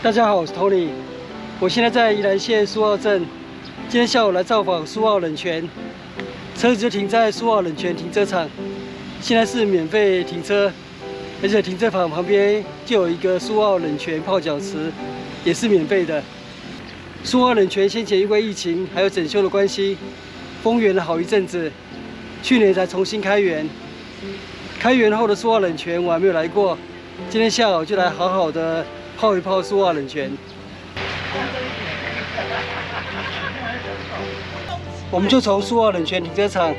大家好，我是 Tony，我现在在宜兰县苏澳镇，今天下午来造访苏澳冷泉，车子就停在苏澳冷泉停车场，现在是免费停车，而且停车场旁边就有一个苏澳冷泉泡脚池，也是免费的。苏澳冷泉先前因为疫情还有整修的关系，封园了好一阵子，去年才重新开园。开园后的苏澳冷泉我还没有来过，今天下午就来好好的。泡一泡苏澳冷泉。我们就从苏澳冷泉停车场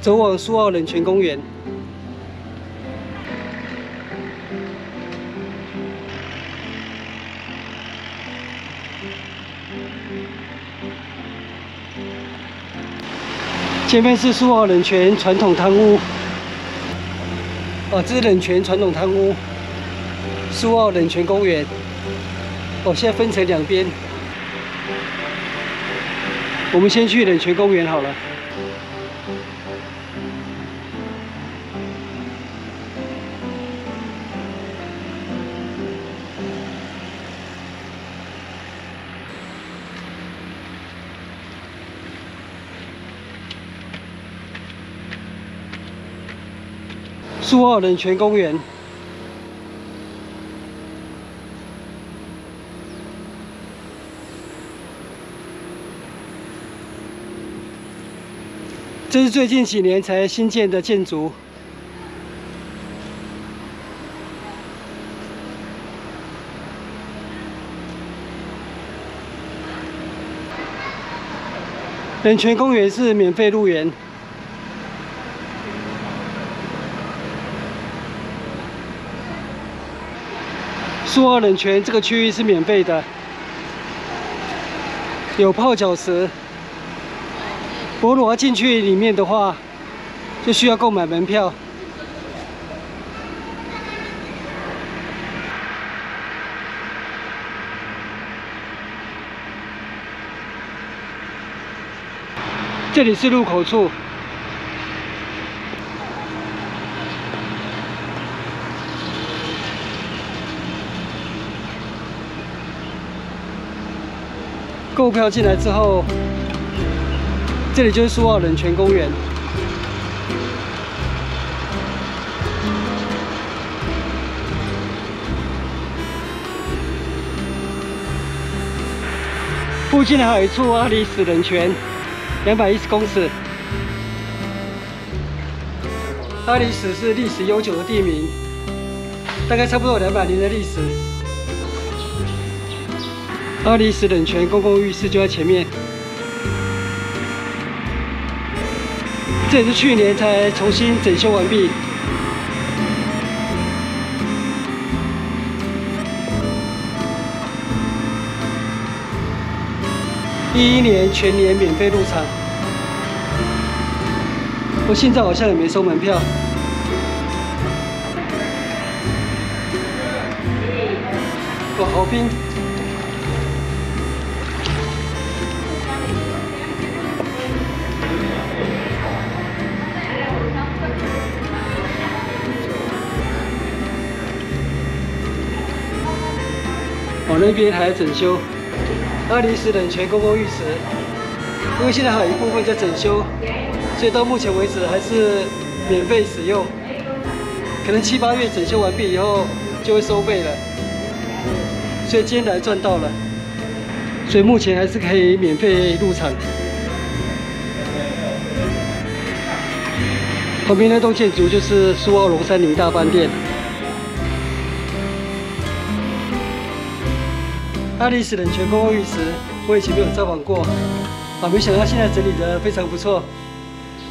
走往苏澳冷泉公园。前面是苏澳冷泉传统汤屋。哦，这是冷泉传统汤屋。苏澳冷泉公园，哦，现在分成两边。我们先去冷泉公园好了。苏澳冷泉公园。这是最近几年才新建的建筑。冷泉公园是免费入园。苏澳冷泉这个区域是免费的，有泡脚池。如果要进去里面的话，就需要购买门票。这里是入口处。购票进来之后。这里就是苏澳冷泉公园。附近还有一处阿里史冷泉，两百一十公尺。阿里史是历史悠久的地名，大概差不多有两百年的历史。阿里史冷泉公共浴室就在前面。这也是去年才重新整修完毕。一一年全年免费入场，我现在好像也没收门票。哇，好冰！我那边还在整修，阿里史冷泉公共浴池，因为现在还有一部分在整修，所以到目前为止还是免费使用。可能七八月整修完毕以后就会收费了，所以今天来赚到了，所以目前还是可以免费入场。旁边那栋建筑就是苏澳龙山林大饭店。阿里史冷泉公共浴池，我以前没有造访过，啊，没想到现在整理的非常不错，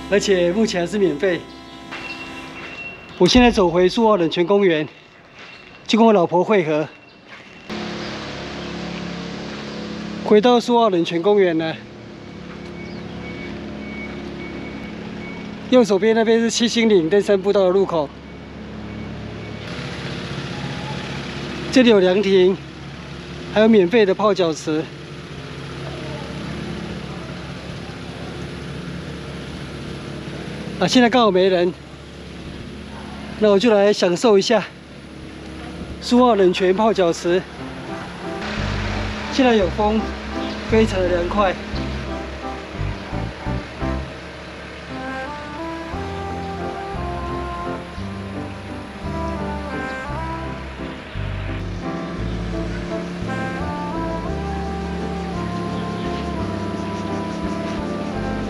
而且目前还是免费。我现在走回苏澳冷泉公园，去跟我老婆会合。回到苏澳冷泉公园呢，右手边那边是七星岭登山步道的入口，这里有凉亭。还有免费的泡脚池啊！现在刚好没人，那我就来享受一下。苏澳冷泉泡脚池。现在有风，非常的凉快。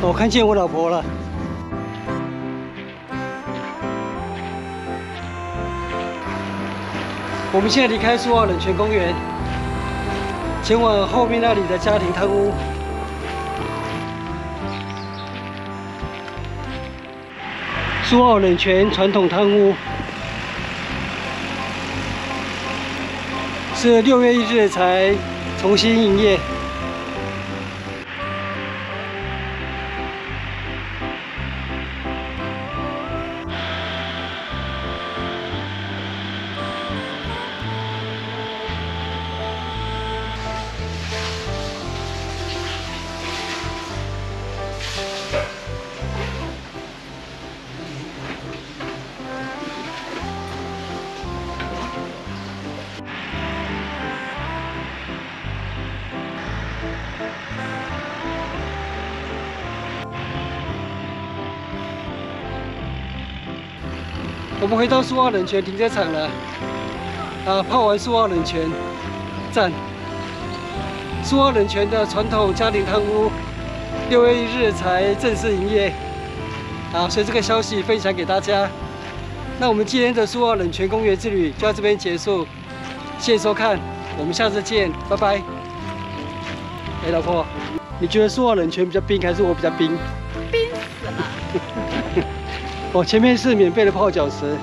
我看见我老婆了。我们现在离开苏澳冷泉公园，前往后面那里的家庭汤屋。苏澳冷泉传统汤屋是六月一日才重新营业。我们回到苏澳冷泉停车场了，啊，泡完苏澳冷泉，站。苏澳冷泉的传统家庭汤屋，六月一日才正式营业，啊，所以这个消息分享给大家。那我们今天的苏澳冷泉公园之旅就到这边结束，谢谢收看，我们下次见，拜拜。哎，老婆，你觉得是我冷泉比较冰，还是我比较冰？冰死了。哦，前面是免费的泡脚池。